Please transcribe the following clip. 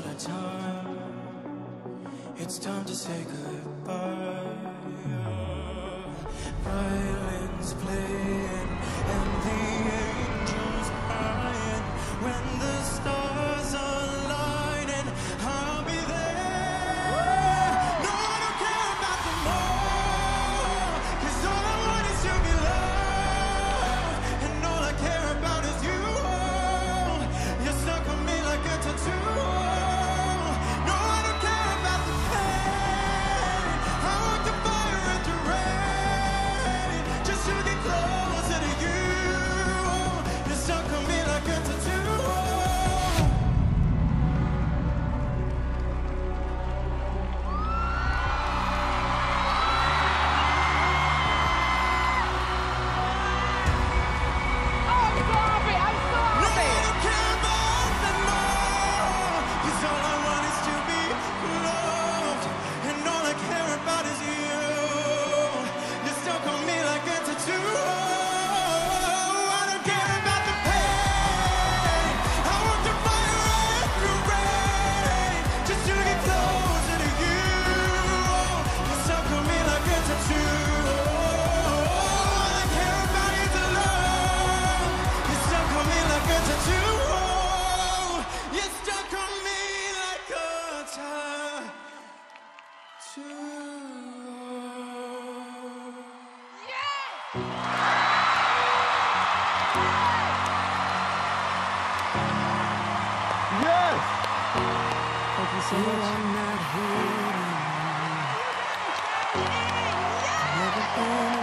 out of time. It's time to say goodbye. Bye. you so much. I'm not here.